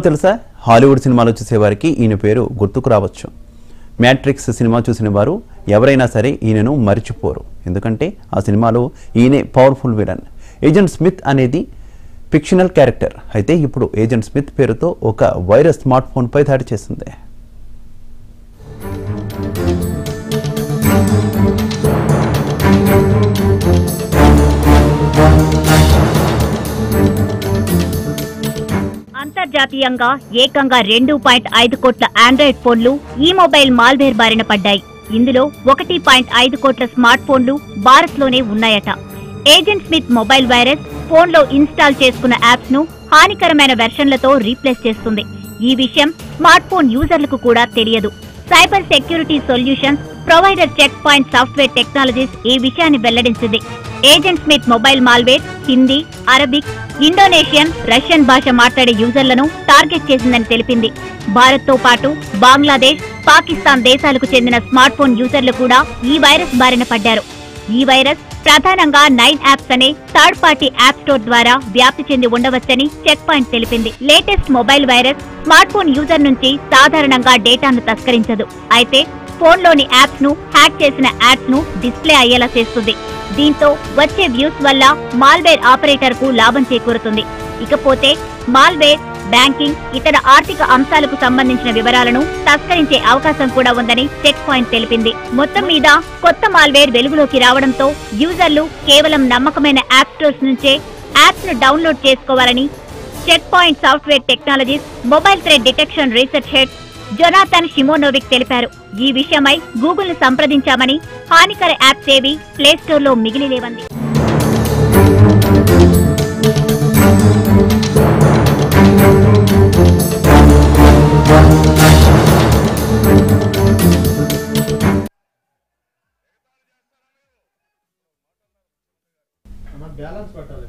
తెలుసా? హాలీవుడ్ సినిమాలు చూసేవారికి ఈయన పేరు గుర్తుకు రావచ్చు. మ్యాట్రిక్స్ సినిమా చూసిన వారు ఎవరైనా సరే ఈయనను మర్చిపోరు. ఎందుకంటే ఆ సినిమాలో ఈయనే పవర్ఫుల్ విలన్. ఏజెంట్ స్మిత్ అనేది ఫిక్షనల్ క్యారెక్టర్. అయితే ఇప్పుడు ఏజెంట్ స్మిత్ పేరుతో ఒక వైరస్ స్మార్ట్ ఫోన్పై దాడి చేసింది. అంతర్జాతీయంగా ఏకంగా రెండు పాయింట్ ఐదు కోట్ల ఆండ్రాయిడ్ ఫోన్లు ఈ మొబైల్ మాల్వేర్ బారిన పడ్డాయి. ఇందులో ఒకటి పాయింట్ ఐదు కోట్ల స్మార్ట్ ఫోన్లు భారత్లోనే ఉన్నాయట. ఏజెంట్ స్మిత్ మొబైల్ వైరస్ ఫోన్లో ఇన్స్టాల్ చేసుకున్న యాప్స్ను హానికరమైన వెర్షన్లతో రీప్లేస్ చేస్తుంది. ఈ విషయం స్మార్ట్ ఫోన్ యూజర్లకు కూడా తెలియదు. Cyber security solutions provider Check Point software technologies ఈ విషయాన్ని వెల్లడించింది. Agent Smith mobile malware Hindi Arabic Indonesian Russian భాష మాట్లాడే యూజర్లను టార్గెట్ చేసిందని తెలిపింది. భారత్తో పాటు బంగ్లాదేశ్ పాకిస్తాన్ దేశాలకు చెందిన స్మార్ట్ ఫోన్ యూజర్లు కూడా ఈ వైరస్ బారిన పడ్డారు. ఈ వైరస్ ప్రధానంగా నైన్ యాప్స్ అనే థర్డ్ పార్టీ యాప్ స్టోర్ ద్వారా వ్యాప్తి చెంది ఉండవచ్చని చెక్ పాయింట్ తెలిపింది. Latest mobile virus smart phone user నుంచి సాధారణంగా డేటాను తస్కరించదు. అయితే ఫోన్లోని యాప్స్ను హ్యాక్ చేసిన యాడ్స్ను డిస్ప్లే అయ్యేలా చేస్తుంది. దీంతో వచ్చే వ్యూస్ వల్ల మాల్వేర్ ఆపరేటర్కు లాభం చేకూరుతుంది. ఇకపోతే మాల్వేర్ బ్యాంకింగ్ ఇతర ఆర్థిక అంశాలకు సంబంధించిన వివరాలను తస్కరించే అవకాశం కూడా ఉందని చెక్ పాయింట్ తెలిపింది. మొత్తం మీద కొత్త మాల్వేర్ వెలుగులోకి రావడంతో యూజర్లు కేవలం నమ్మకమైన యాప్ స్టోర్స్ నుంచే యాప్స్ను డౌన్లోడ్ చేసుకోవాలని Check Point software technologies mobile threat detection research head Jonathan Shimonovich తెలిపారు. ఈ విషయమై గూగుల్ను సంప్రదించామని హానికర యాప్స్ ఏవి ప్లే స్టోర్లో మిగిలి లేవంది బ్యాలెన్స్ పెట్టాలి.